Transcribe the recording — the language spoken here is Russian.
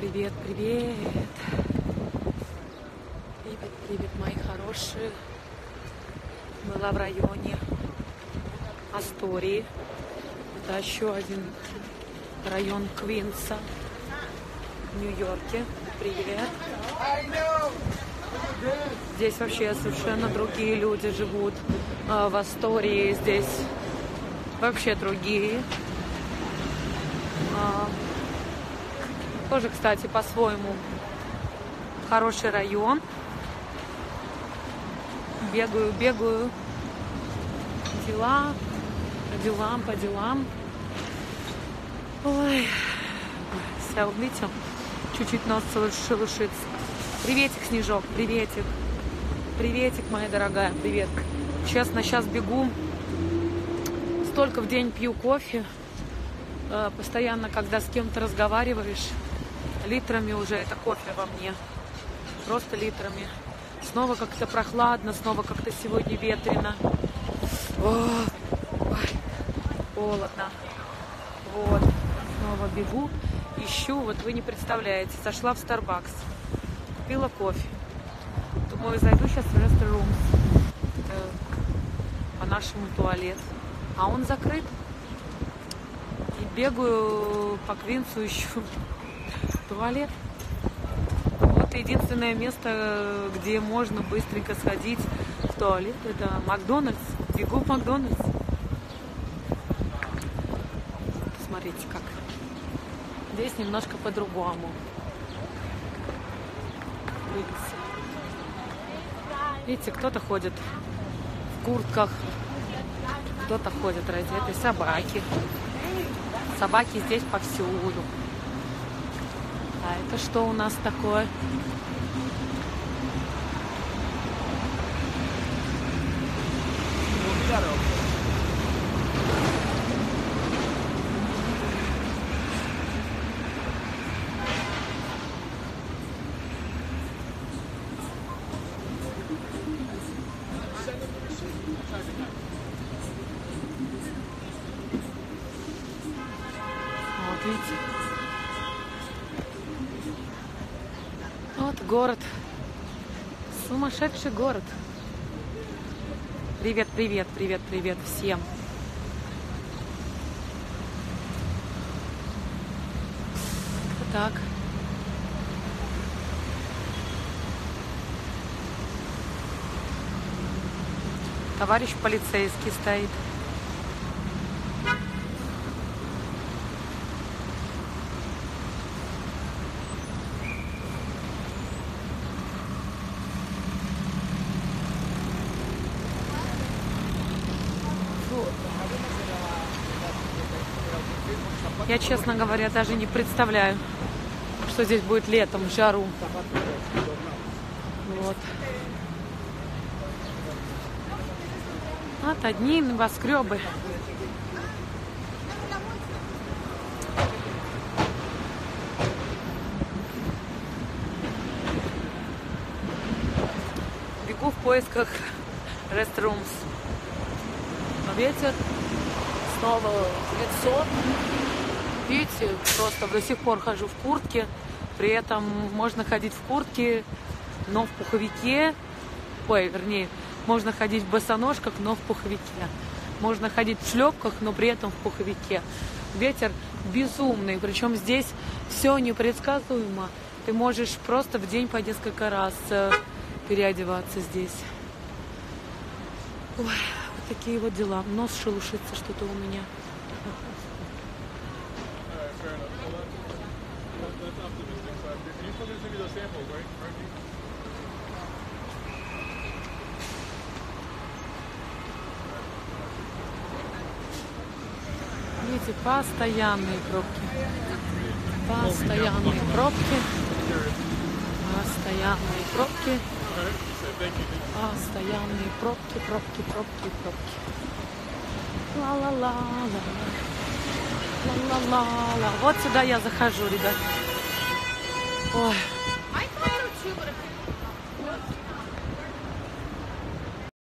Привет, привет. Привет, привет, мои хорошие. Была в районе Астории. Это еще один район Квинса в Нью-Йорке. Привет. Здесь вообще совершенно другие люди живут. А, В Астории здесь вообще другие. Тоже, кстати, по-своему хороший район. Бегаю, бегаю. Дела, по делам, по делам. Ой, вся, видите, чуть-чуть нос шелушится. Приветик, Снежок, приветик. Приветик, моя дорогая, привет. Честно, сейчас бегу. Столько в день пью кофе. Э, Постоянно, когда с кем-то разговариваешь, литрами уже это кофе во мне. Просто литрами. Снова как-то прохладно, снова как-то сегодня ветрено. О, ой, холодно. Вот. Снова бегу, ищу. Вот вы не представляете. Зашла в Starbucks. Купила кофе. Думаю, зайду сейчас в. Это по-нашему туалет. А он закрыт. И бегаю по Квинсу ищу туалет. Вот единственное место, где можно быстренько сходить в туалет, это Макдональдс. Бегу в Макдональдс. Смотрите как. Здесь немножко по-другому. Видите? Видите, кто-то ходит в куртках, кто-то ходит раздетый, собаки. Собаки здесь повсюду. Это что у нас такое? Вот Вот город. Сумасшедший город. Привет, привет, привет, привет всем. Так. Товарищ полицейский стоит. Я, честно говоря, даже не представляю, что здесь будет летом, в жару. Вот. Вот одни небоскребы. Бегу в поисках restrooms. Ветер снова лицо. Видите, просто до сих пор хожу в куртке. При этом можно ходить в куртке, но в пуховике. Ой, вернее, можно ходить в босоножках, но в пуховике. Можно ходить в шлепках, но при этом в пуховике. Ветер безумный, причем здесь все непредсказуемо. Ты можешь просто в день по несколько раз э, переодеваться здесь. Ой, такие вот дела. Нос шелушится что-то у меня. Видите, постоянные пробки. Постоянные пробки. Постоянные пробки. Постоянные пробки, пробки, пробки, пробки. Ла-ла-ла-ла. Ла-ла-ла-ла. Вот сюда я захожу, ребят. Ой.